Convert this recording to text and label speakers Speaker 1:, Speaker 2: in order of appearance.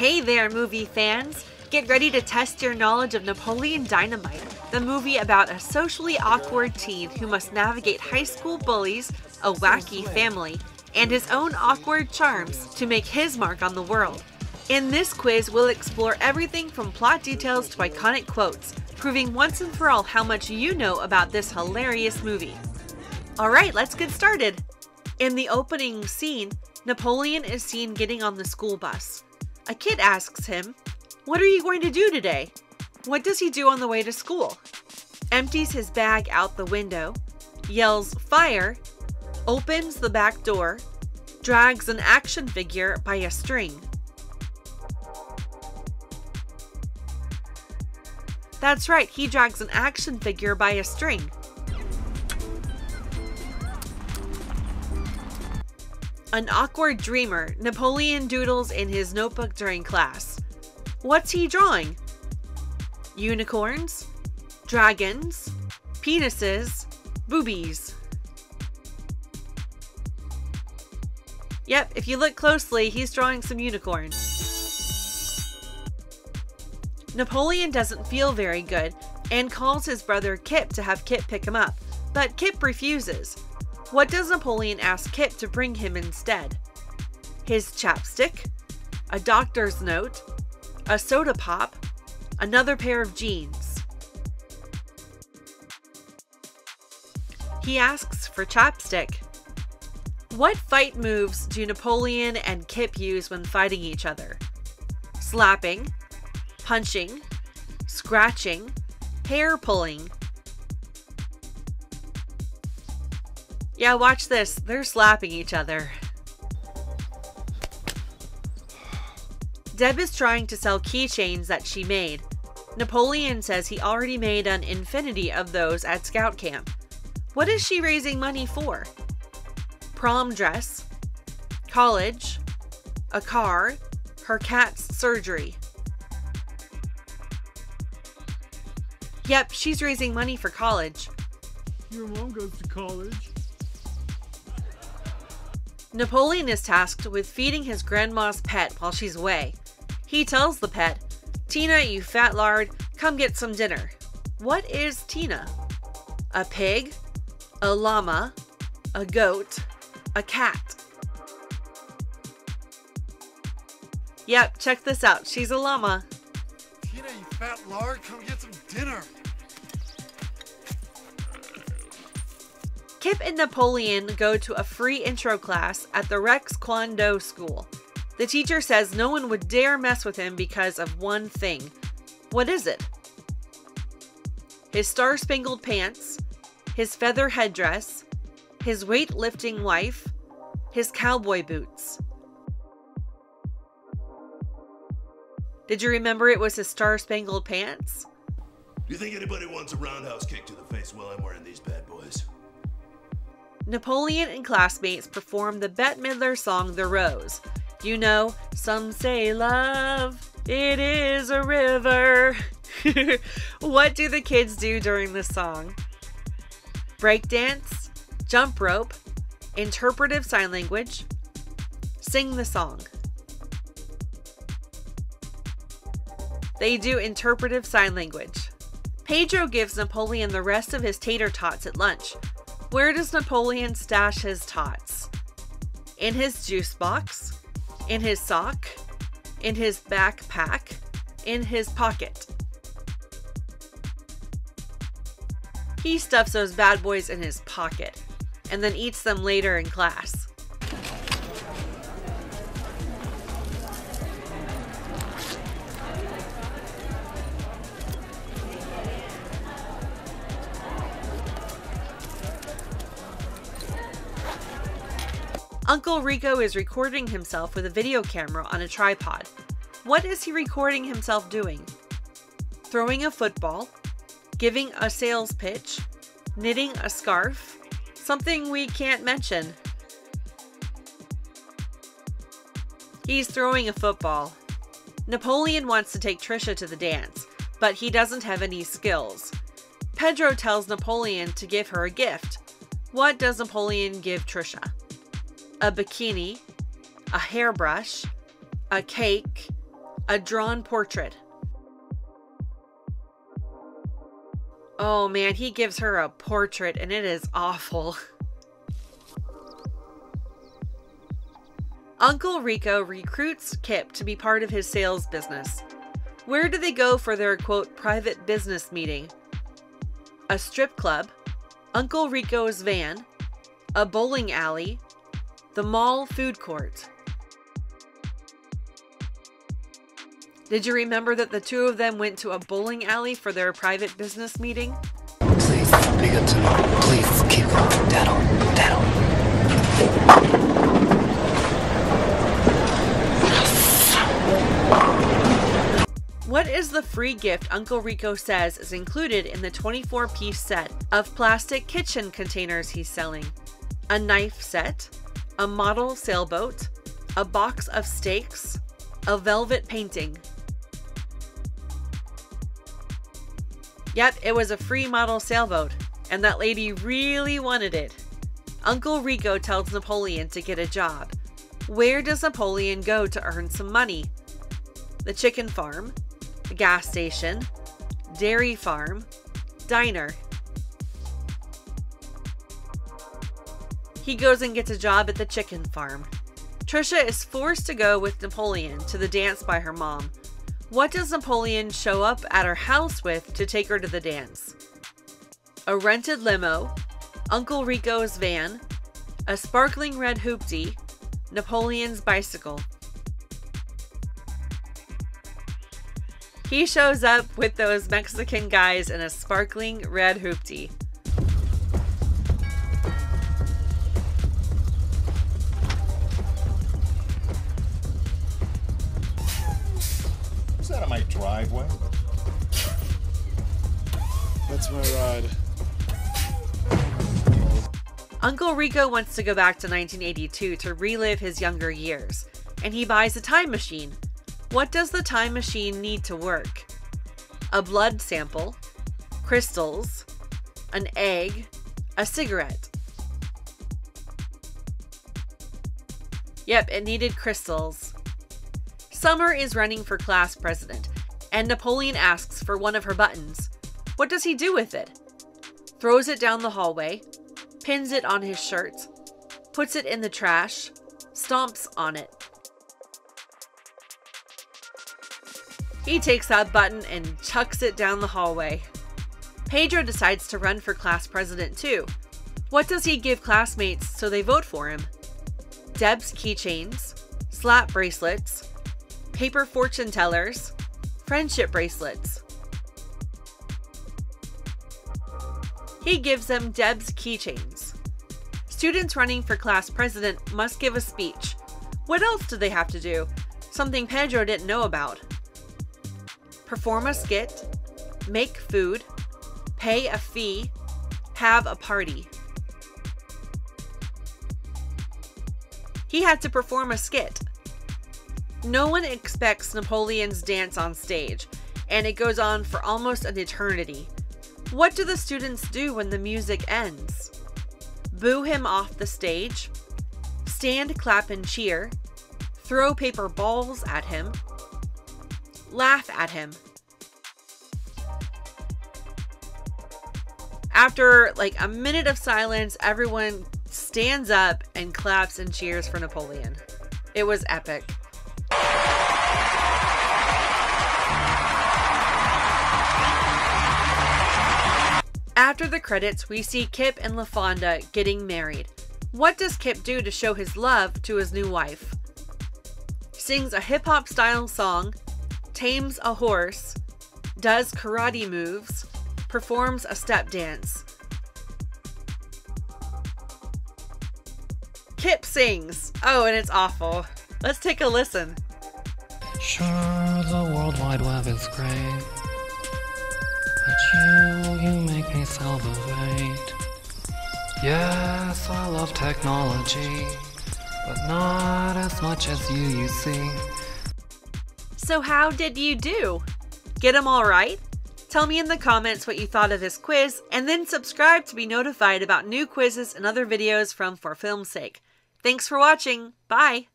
Speaker 1: Hey there, movie fans! Get ready to test your knowledge of Napoleon Dynamite, the movie about a socially awkward teen who must navigate high school bullies, a wacky family, and his own awkward charms to make his mark on the world. In this quiz, we'll explore everything from plot details to iconic quotes, proving once and for all how much you know about this hilarious movie. Alright, let's get started! In the opening scene, Napoleon is seen getting on the school bus. A kid asks him, What are you going to do today? What does he do on the way to school? Empties his bag out the window, yells fire, opens the back door, drags an action figure by a string. That's right, he drags an action figure by a string. An awkward dreamer, Napoleon doodles in his notebook during class. What's he drawing? Unicorns, dragons, penises, boobies. Yep, if you look closely, he's drawing some unicorns. Napoleon doesn't feel very good and calls his brother Kip to have Kip pick him up, but Kip refuses. What does Napoleon ask Kip to bring him instead? His chapstick, a doctor's note, a soda pop, another pair of jeans. He asks for chapstick. What fight moves do Napoleon and Kip use when fighting each other? Slapping, punching, scratching, hair pulling, Yeah, watch this. They're slapping each other. Deb is trying to sell keychains that she made. Napoleon says he already made an infinity of those at scout camp. What is she raising money for? Prom dress, college, a car, her cat's surgery. Yep, she's raising money for college.
Speaker 2: Your mom goes to college.
Speaker 1: Napoleon is tasked with feeding his grandma's pet while she's away. He tells the pet, Tina, you fat lard, come get some dinner. What is Tina? A pig? A llama? A goat? A cat? Yep, check this out. She's a llama.
Speaker 2: Tina, you fat lard, come get some dinner.
Speaker 1: Kip and Napoleon go to a free intro class at the Rex Kwon Do School. The teacher says no one would dare mess with him because of one thing. What is it? His star spangled pants, his feather headdress, his weightlifting wife, his cowboy boots. Did you remember it was his star spangled pants?
Speaker 3: Do you think anybody wants a roundhouse kick to the face while I'm wearing these bad boys?
Speaker 1: Napoleon and classmates perform the Bette Midler song The Rose. You know, some say love, it is a river. what do the kids do during the song? Breakdance, jump rope, interpretive sign language, sing the song. They do interpretive sign language. Pedro gives Napoleon the rest of his tater tots at lunch. Where does Napoleon stash his tots? In his juice box? In his sock? In his backpack? In his pocket? He stuffs those bad boys in his pocket and then eats them later in class. Uncle Rico is recording himself with a video camera on a tripod. What is he recording himself doing? Throwing a football, giving a sales pitch, knitting a scarf, something we can't mention. He's throwing a football. Napoleon wants to take Trisha to the dance, but he doesn't have any skills. Pedro tells Napoleon to give her a gift. What does Napoleon give Trisha? A bikini, a hairbrush, a cake, a drawn portrait. Oh man, he gives her a portrait and it is awful. Uncle Rico recruits Kip to be part of his sales business. Where do they go for their quote private business meeting? A strip club, Uncle Rico's van, a bowling alley, the mall food court. Did you remember that the two of them went to a bowling alley for their private business meeting?
Speaker 4: Please be good to me. Please keep on. That
Speaker 1: What is the free gift Uncle Rico says is included in the 24 piece set of plastic kitchen containers he's selling? A knife set, a model sailboat, a box of steaks, a velvet painting, Yep, it was a free model sailboat, and that lady really wanted it. Uncle Rico tells Napoleon to get a job. Where does Napoleon go to earn some money? The chicken farm, the gas station, dairy farm, diner. He goes and gets a job at the chicken farm. Trisha is forced to go with Napoleon to the dance by her mom, what does Napoleon show up at her house with to take her to the dance? A rented limo, Uncle Rico's van, a sparkling red hoopty, Napoleon's bicycle. He shows up with those Mexican guys in a sparkling red hoopty.
Speaker 5: Driveway?
Speaker 2: That's my ride.
Speaker 1: Uncle Rico wants to go back to 1982 to relive his younger years, and he buys a time machine. What does the time machine need to work? A blood sample, crystals, an egg, a cigarette. Yep, it needed crystals. Summer is running for class president, and Napoleon asks for one of her buttons. What does he do with it? Throws it down the hallway, pins it on his shirt, puts it in the trash, stomps on it. He takes that button and chucks it down the hallway. Pedro decides to run for class president too. What does he give classmates so they vote for him? Deb's keychains, slap bracelets, paper fortune tellers, friendship bracelets. He gives them Deb's keychains. Students running for class president must give a speech. What else do they have to do? Something Pedro didn't know about. Perform a skit, make food, pay a fee, have a party. He had to perform a skit. No one expects Napoleon's dance on stage, and it goes on for almost an eternity. What do the students do when the music ends? Boo him off the stage? Stand, clap, and cheer? Throw paper balls at him? Laugh at him? After like a minute of silence, everyone stands up and claps and cheers for Napoleon. It was epic. After the credits, we see Kip and LaFonda getting married. What does Kip do to show his love to his new wife? Sings a hip hop style song, tames a horse, does karate moves, performs a step dance. Kip sings. Oh, and it's awful. Let's take a listen.
Speaker 4: Sure, the World Wide Web is great. You, you make me salivate. Yes, I love technology, but not as much as you, you see.
Speaker 1: So, how did you do? Get them all right? Tell me in the comments what you thought of this quiz, and then subscribe to be notified about new quizzes and other videos from For Film's Sake. Thanks for watching. Bye.